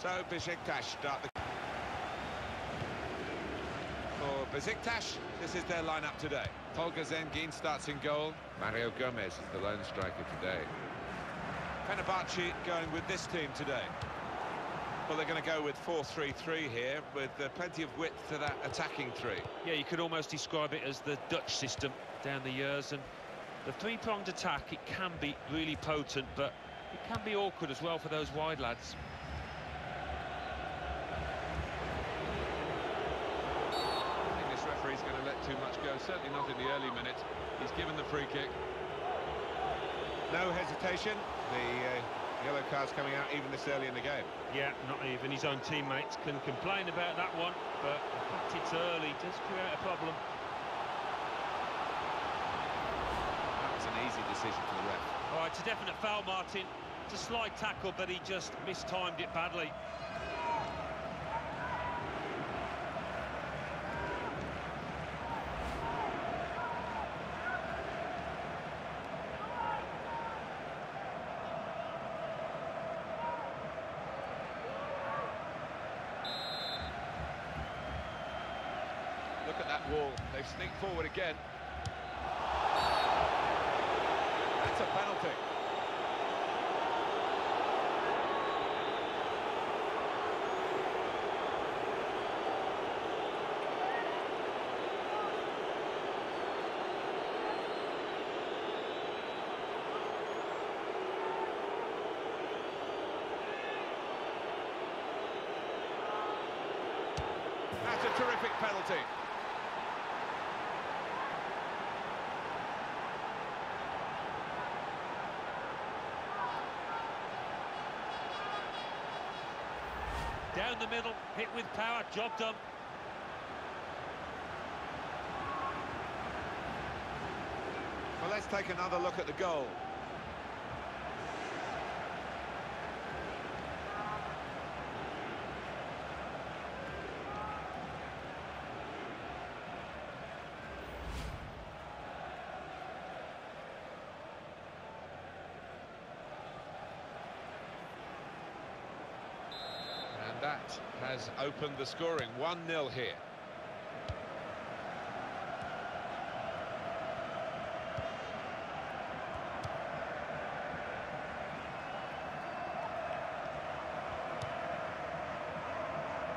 So Besiktas start the... For Besiktas, this is their lineup today. Tolga Zengin starts in goal. Mario Gomez is the lone striker today. Fenerbahce going with this team today. Well, they're going to go with 4-3-3 here, with uh, plenty of width to that attacking three. Yeah, you could almost describe it as the Dutch system down the years, and the three-pronged attack, it can be really potent, but it can be awkward as well for those wide lads. I think this referee's going to let too much go, certainly not in the early minutes. He's given the free kick. No hesitation. The uh, yellow card's coming out even this early in the game. Yeah, not even his own teammates can complain about that one, but the fact it's early does create a problem. That was an easy decision for the ref. All right, it's a definite foul, Martin. It's a slight tackle, but he just mistimed it badly. That wall. They've sneaked forward again. That's a penalty. That's a terrific penalty. Down the middle, hit with power, job done. Well, let's take another look at the goal. And that has opened the scoring. 1-0 here.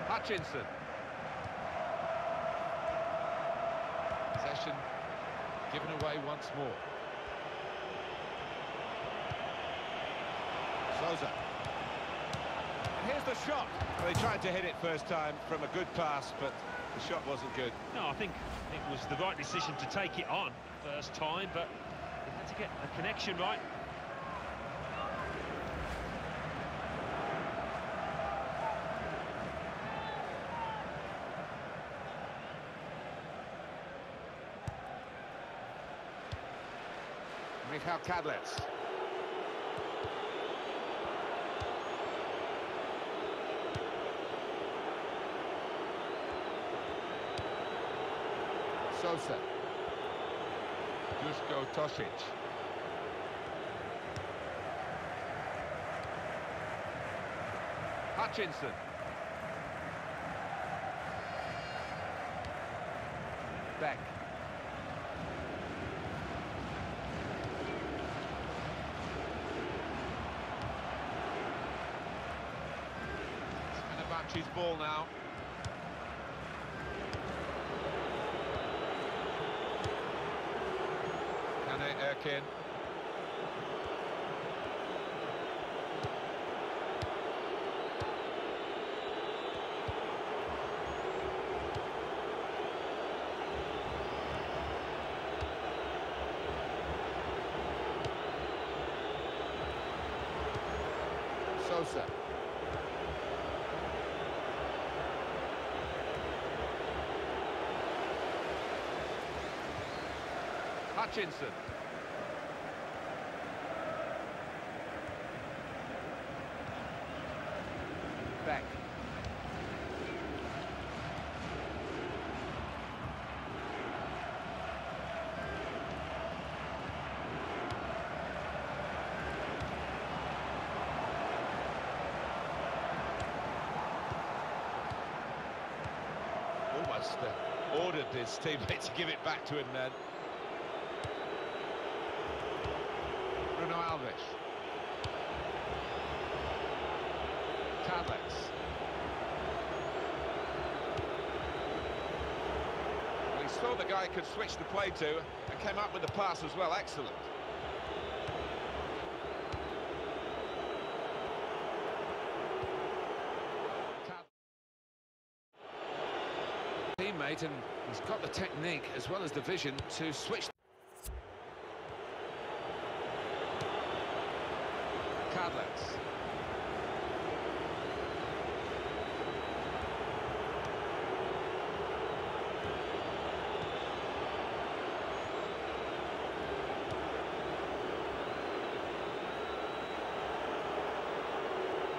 Hutchinson. Possession given away once more. Souza. Here's the shot. Well, he tried to hit it first time from a good pass, but the shot wasn't good. No, I think it was the right decision to take it on first time, but he had to get the connection right. Michal Kadlec. Sosa. Dusko Tosic. Hutchinson. Beck. It's Fenerbahce's ball now. Caner Erkin. Sosa. Hutchinson. Beck. Must have ordered his teammate to give it back to him then. Bruno Alves. Tavares. Well, he saw the guy could switch the play to and came up with the pass as well. Excellent. Teammate, and he's got the technique as well as the vision to switch. Kadlec.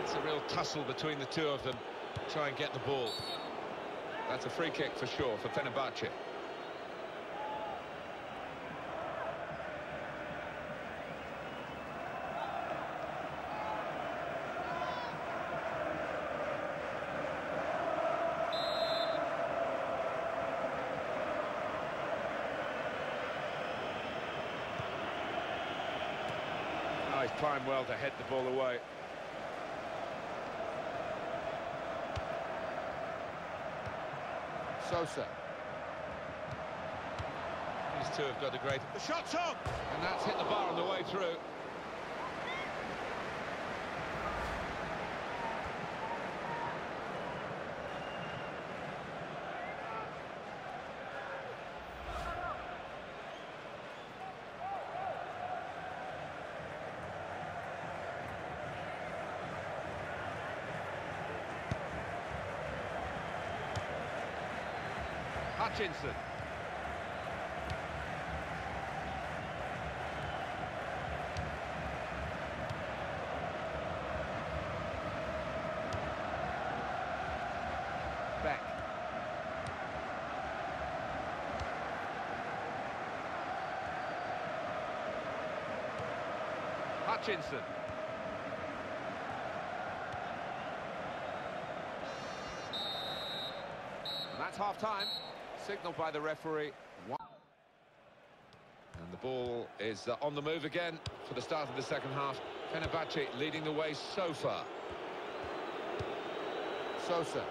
It's a real tussle between the two of them. Try and get the ball. That's a free kick for sure for Fenerbahce. Oh, he's primed well to head the ball away. Sosa. These two have got a great... The shot's on! And that's hit the bar on the way through. Hutchinson. Beck. Hutchinson. That's half time. Signaled by the referee. And the ball is uh, on the move again for the start of the second half. Fenerbahce leading the way so far. Sosa.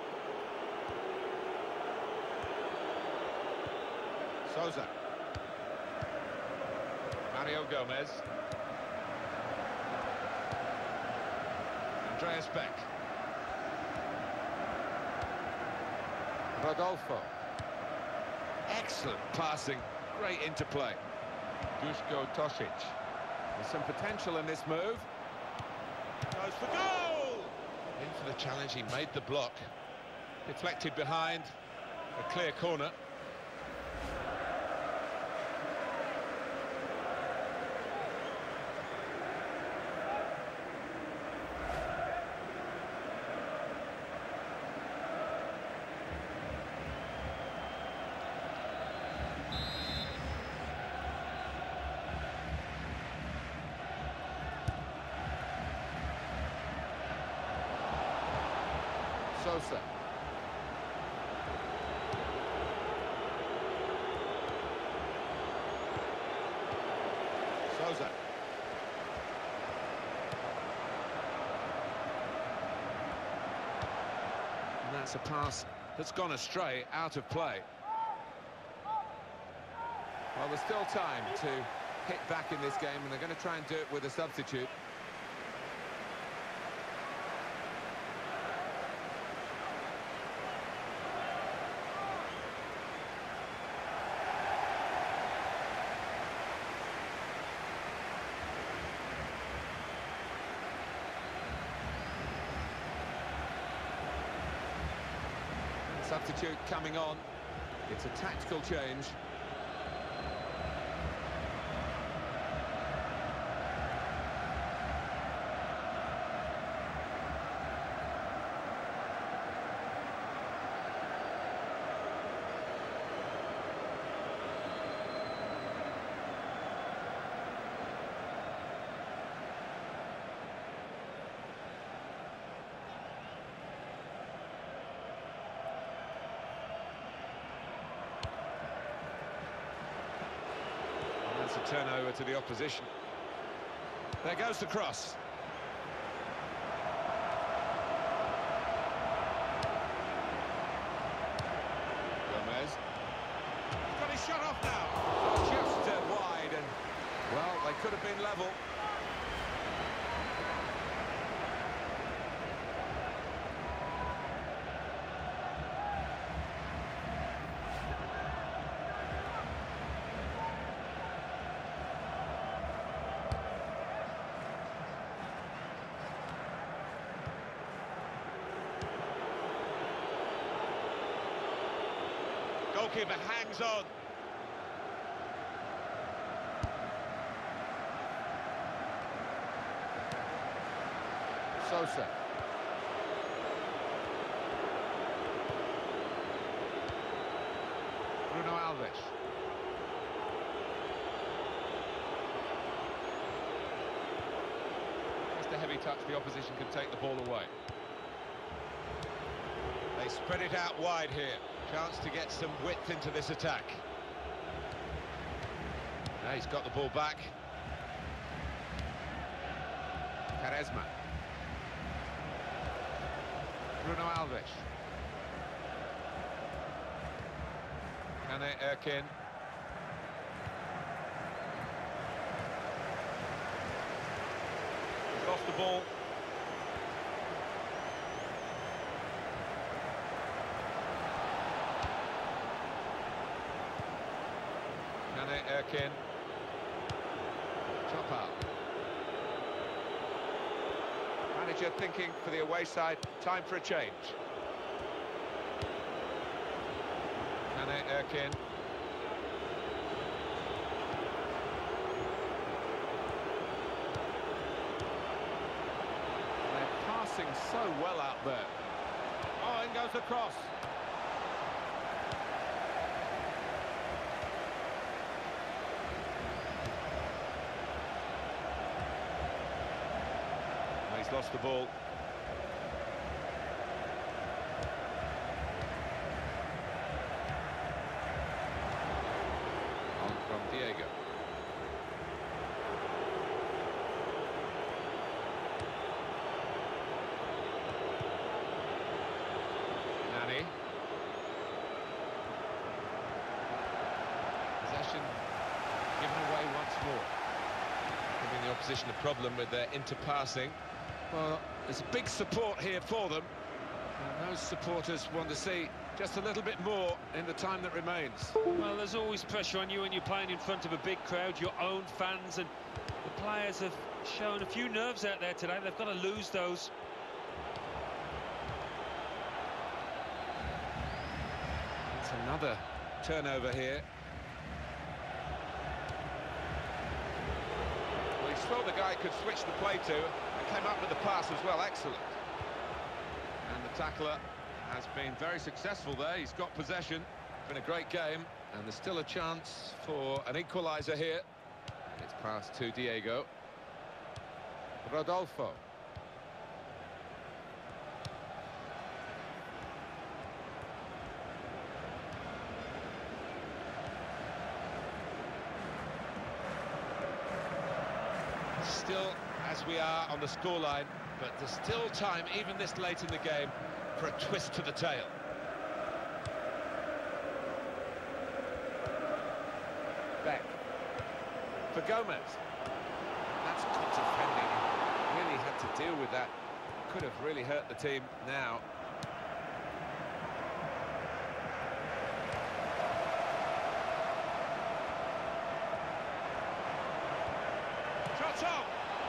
Sosa. Mario Gomez. Andreas Beck. Rodolfo. Excellent passing, great interplay. Dusko Tosic. There's some potential in this move. Goes for goal! In for the challenge, he made the block. Deflected behind, a clear corner. Sosa. Sosa. And that's a pass that's gone astray, out of play. Well, there's still time to hit back in this game, and they're going to try and do it with a substitute. Substitute coming on. It's a tactical change. Turnover to the opposition. There goes the cross. Gomez. He's got his shot off now. Just uh, wide and, well, they could have been level. Goalkeeper hangs on. Sosa. Bruno Alves. Just a heavy touch, the opposition can take the ball away. They spread it out wide here. Chance to get some width into this attack. Now he's got the ball back. Quaresma. Bruno Alves. Caner Erkin. Lost the ball. Erkin. Chop out. Manager thinking for the away side, time for a change. Caner Erkin. They're passing so well out there. Oh, in goes the cross. Lost the ball. On from Diego. Nani. Possession given away once more. Giving the opposition a problem with their interpassing. Well, there's a big support here for them. And those supporters want to see just a little bit more in the time that remains. Well, there's always pressure on you when you're playing in front of a big crowd, your own fans, and the players have shown a few nerves out there today. They've got to lose those. It's another turnover here. Well, he saw the guy could switch the play to and came up with the pass as well. Excellent. And the tackler has been very successful there. He's got possession. Been a great game. And there's still a chance for an equaliser here. It's passed to Diego. Rodolfo. Still, as we are on the scoreline, but there's still time, even this late in the game, for a twist to the tail. Beck. For Gomez. That's good defending. Really had to deal with that. Could have really hurt the team now. Shot on!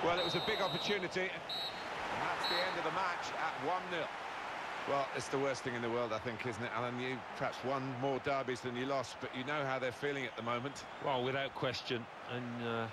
Well, it was a big opportunity. And that's the end of the match at 1-0. Well, it's the worst thing in the world, I think, isn't it, Alan? You perhaps won more derbies than you lost, but you know how they're feeling at the moment. Well, without question. And uh,